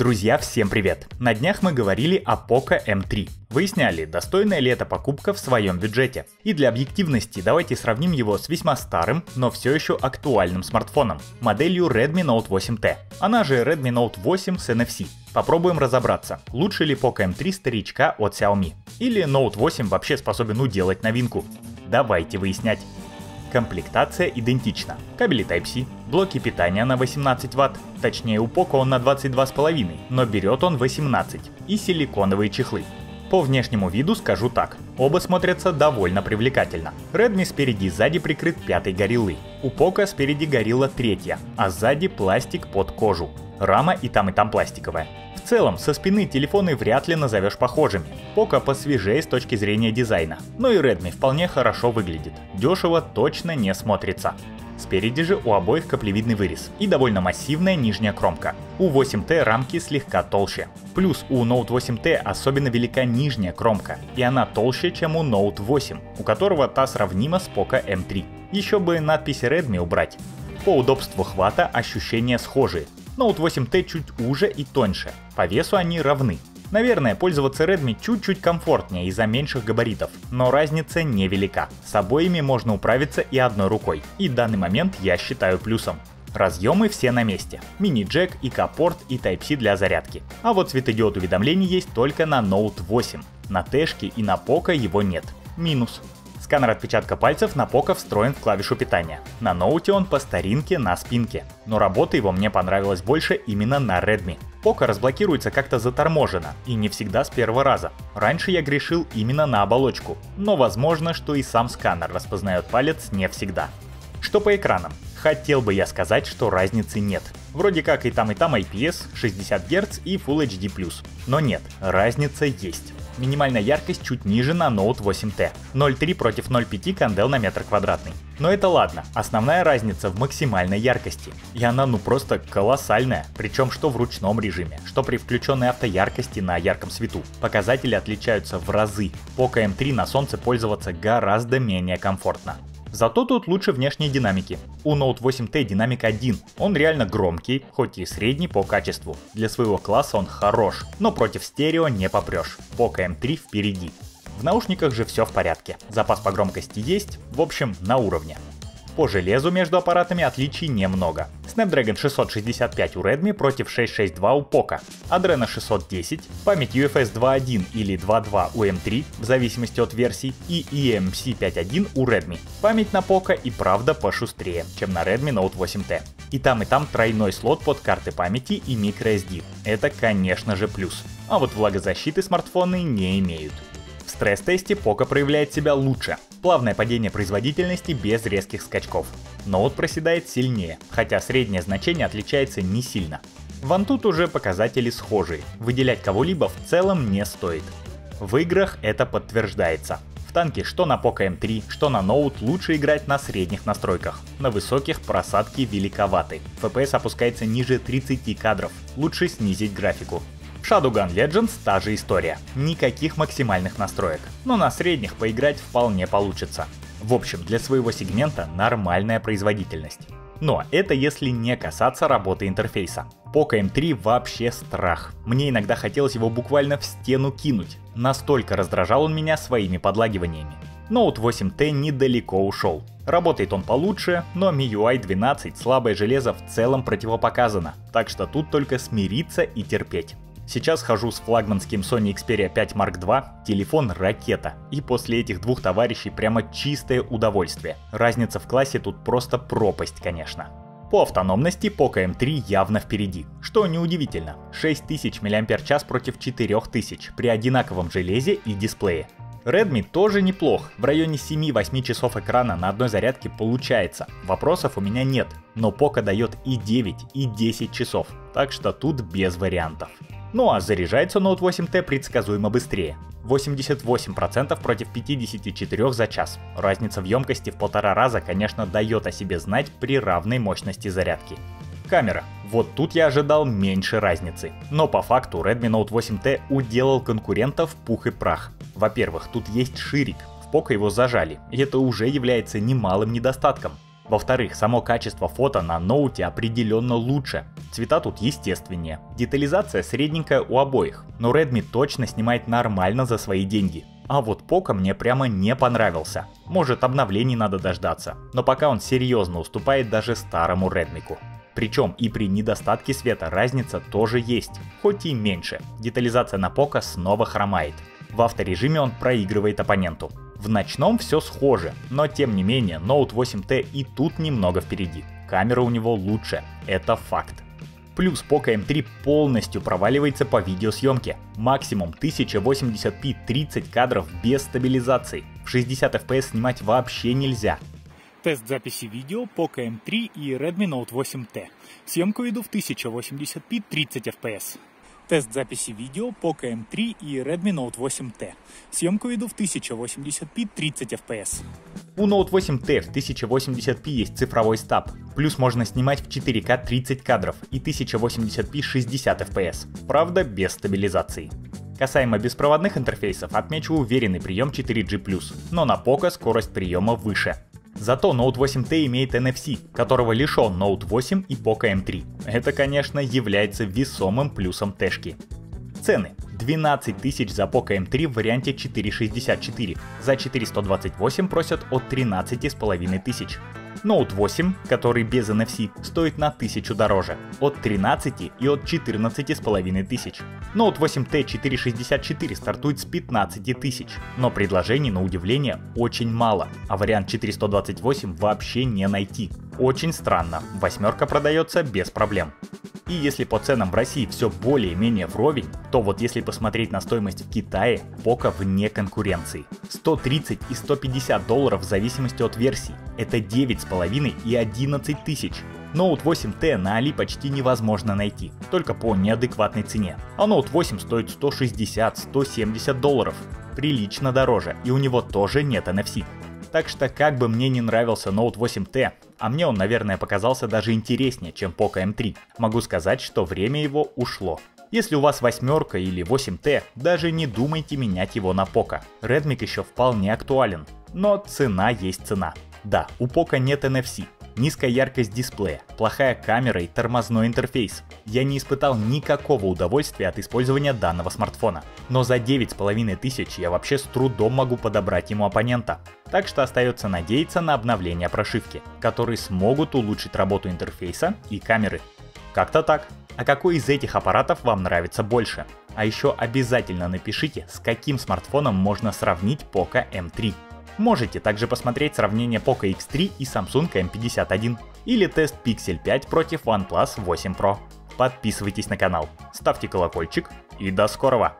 Друзья, всем привет! На днях мы говорили о Poco M3. Выясняли, достойная ли эта покупка в своем бюджете. И для объективности давайте сравним его с весьма старым, но все еще актуальным смартфоном, моделью Redmi Note 8T. Она же Redmi Note 8 с NFC. Попробуем разобраться, лучше ли Poco M3 старичка от Xiaomi. Или Note 8 вообще способен уделать новинку. Давайте выяснять. Комплектация идентична. Кабели Type-C, блоки питания на 18 Вт, точнее у Poco он на 22,5, но берет он 18, и силиконовые чехлы. По внешнему виду скажу так, оба смотрятся довольно привлекательно. Redmi спереди и сзади прикрыт пятой гориллой, у Poco спереди горилла третья, а сзади пластик под кожу. Рама и там и там пластиковая. В целом, со спины телефоны вряд ли назовешь похожими. Poco посвежее с точки зрения дизайна, но и Redmi вполне хорошо выглядит. Дешево точно не смотрится. Спереди же у обоих каплевидный вырез и довольно массивная нижняя кромка. У 8T рамки слегка толще. Плюс у Note 8T особенно велика нижняя кромка, и она толще, чем у Note 8, у которого та сравнима с Poco M3. Еще бы надпись Redmi убрать. По удобству хвата ощущения схожие, Note 8T чуть уже и тоньше, по весу они равны. Наверное, пользоваться Redmi чуть-чуть комфортнее из-за меньших габаритов, но разница невелика. С обоими можно управиться и одной рукой, и данный момент я считаю плюсом. Разъемы все на месте. Мини-джек, ИК-порт и Type-C для зарядки. А вот светодиод уведомлений есть только на Note 8. На Тэшке и на Poco его нет. Минус. Сканер отпечатка пальцев на Poco встроен в клавишу питания. На ноуте он по старинке на спинке. Но работа его мне понравилась больше именно на Redmi. Poco разблокируется как-то заторможенно и не всегда с первого раза. Раньше я грешил именно на оболочку, но возможно, что и сам сканер распознает палец не всегда. Что по экранам? Хотел бы я сказать, что разницы нет. Вроде как и там и там IPS, 60 Гц и Full HD+. Но нет, разница есть минимальная яркость чуть ниже на Note 8T. 0.3 против 0.5 кандел на метр квадратный. Но это ладно, основная разница в максимальной яркости. И она ну просто колоссальная, причем что в ручном режиме, что при включенной автояркости на ярком свету. Показатели отличаются в разы. Poco M3 на солнце пользоваться гораздо менее комфортно. Зато тут лучше внешние динамики. У Note 8T динамик 1. Он реально громкий, хоть и средний по качеству. Для своего класса он хорош, но против стерео не попрешь. Poco M3 впереди. В наушниках же все в порядке. Запас по громкости есть, в общем, на уровне. По железу между аппаратами отличий немного. Snapdragon 665 у Redmi против 662 у Poco, Adreno 610, память UFS 2.1 или 2.2 у M3 в зависимости от версий и eMMC 5.1 у Redmi. Память на Poco и правда пошустрее, чем на Redmi Note 8T. И там и там тройной слот под карты памяти и microSD. Это конечно же плюс. А вот влагозащиты смартфоны не имеют. В стресс-тесте Poco проявляет себя лучше. Плавное падение производительности без резких скачков. Ноут проседает сильнее, хотя среднее значение отличается не сильно. Ван тут уже показатели схожие, выделять кого-либо в целом не стоит. В играх это подтверждается. В танке что на Poco M3, что на Note лучше играть на средних настройках. На высоких просадки великоваты. FPS опускается ниже 30 кадров. Лучше снизить графику. В Shadowgun Legends та же история. Никаких максимальных настроек. Но на средних поиграть вполне получится. В общем, для своего сегмента нормальная производительность. Но это если не касаться работы интерфейса. Poco M3 вообще страх. Мне иногда хотелось его буквально в стену кинуть. Настолько раздражал он меня своими подлагиваниями. Note 8T недалеко ушел. Работает он получше, но MIUI 12 слабое железо в целом противопоказано, так что тут только смириться и терпеть. Сейчас хожу с флагманским Sony Xperia 5 Mark II, телефон ракета. И после этих двух товарищей прямо чистое удовольствие. Разница в классе тут просто пропасть, конечно. По автономности Poco M3 явно впереди, что неудивительно. 6000 мАч против 4000 при одинаковом железе и дисплее. Redmi тоже неплох, в районе 7-8 часов экрана на одной зарядке получается, вопросов у меня нет, но Poco дает и 9, и 10 часов, так что тут без вариантов. Ну а заряжается Note 8T предсказуемо быстрее. 88% против 54 за час. Разница в емкости в полтора раза, конечно, дает о себе знать при равной мощности зарядки. Камера. Вот тут я ожидал меньше разницы. Но по факту Redmi Note 8T уделал конкурентов пух и прах. Во-первых, тут есть ширик. В Poco его зажали, и это уже является немалым недостатком. Во-вторых, само качество фото на ноуте определенно лучше. Цвета тут естественнее. Детализация средненькая у обоих, но Redmi точно снимает нормально за свои деньги. А вот Poco мне прямо не понравился. Может обновлений надо дождаться, но пока он серьезно уступает даже старому Redmi. Причем и при недостатке света разница тоже есть, хоть и меньше. Детализация на Poco снова хромает. В авторежиме он проигрывает оппоненту. В ночном все схоже, но тем не менее Note 8T и тут немного впереди. Камера у него лучше, это факт. Плюс Poco M3 полностью проваливается по видеосъемке. Максимум 1080p 30 кадров без стабилизации. В 60 fps снимать вообще нельзя. Тест записи видео Poco M3 и Redmi Note 8T. Съемку веду в 1080p 30 fps. Тест записи видео Poco M3 и Redmi Note 8T. Съемку веду в 1080p 30 fps. У Note 8T в 1080p есть цифровой стаб, плюс можно снимать в 4К 30 кадров и 1080p 60 fps, правда без стабилизации. Касаемо беспроводных интерфейсов, отмечу уверенный прием 4G+, но на Poco скорость приема выше, Зато Note 8T имеет NFC, которого лишен Note 8 и Poco M3. Это, конечно, является весомым плюсом тэшки. Цены. 12 тысяч за Poco M3 в варианте 464. За 428 просят от 13 с половиной тысяч. Note 8, который без NFC, стоит на 1000 дороже, от 13 и от 14 с половиной тысяч. Note 8T 464 стартует с 15 тысяч, но предложений на удивление очень мало, а вариант 428 вообще не найти. Очень странно, восьмерка продается без проблем. И если по ценам в России все более-менее вровень, то вот если посмотреть на стоимость в Китае, Poco вне конкуренции. 130 и 150 долларов в зависимости от версий. Это 9,5 и 11 тысяч. Note 8T на Али почти невозможно найти, только по неадекватной цене. А Note 8 стоит 160-170 долларов. Прилично дороже, и у него тоже нет NFC. Так что как бы мне не нравился Note 8T, а мне он, наверное, показался даже интереснее, чем Poco M3, могу сказать, что время его ушло. Если у вас восьмерка или 8T, даже не думайте менять его на Poco. Redmi еще вполне актуален, но цена есть цена. Да, у Poco нет NFC, низкая яркость дисплея, плохая камера и тормозной интерфейс. Я не испытал никакого удовольствия от использования данного смартфона. Но за 9500 я вообще с трудом могу подобрать ему оппонента. Так что остается надеяться на обновление прошивки, которые смогут улучшить работу интерфейса и камеры. Как-то так. А какой из этих аппаратов вам нравится больше? А еще обязательно напишите, с каким смартфоном можно сравнить Poco M3. Можете также посмотреть сравнение Poco X3 и Samsung M51 или тест Pixel 5 против OnePlus 8 Pro. Подписывайтесь на канал, ставьте колокольчик и до скорого!